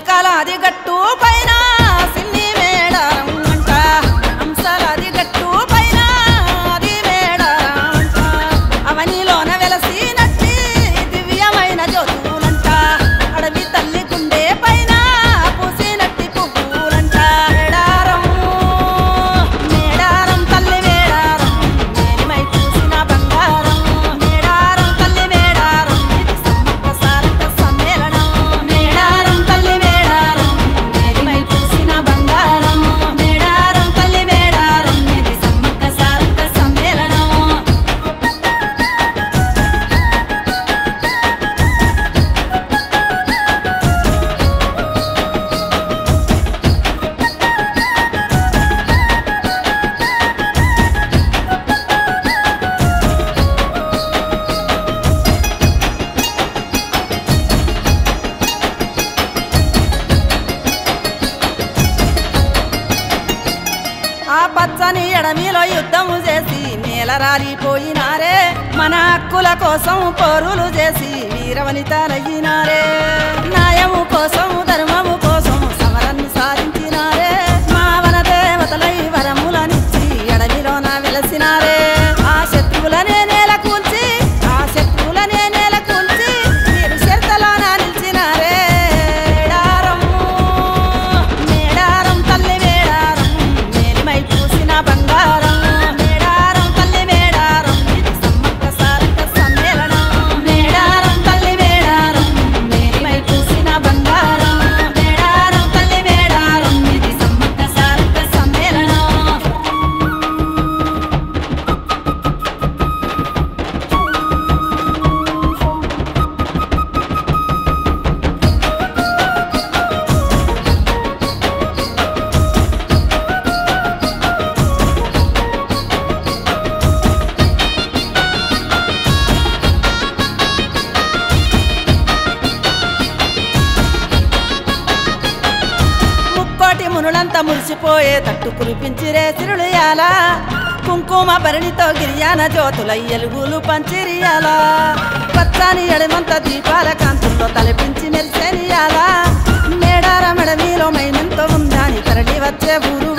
కలికాల అది గట్టు పైన సిన్ని మేడారం అని ఎడమిలో యుద్ధము చేసి నేల రాలిపోయినారే. మన హక్కుల కోసం పోరులు చేసి వీరవనితలయ్యినారే. మునులంతా మురిసిపోయే తట్టు కురిపించిరే సిరులుయాల కుంకుమ భరణితో గిరియాన జ్యోతుల ఎలుగులు పంచిరియాల పచ్చని ఎడమంత దీపాల కాంతుల్లో తలపించి మెరిసేనియాల మేడార మెడమీలో మైనంతో ఉందాని తరలి వచ్చే ఊరు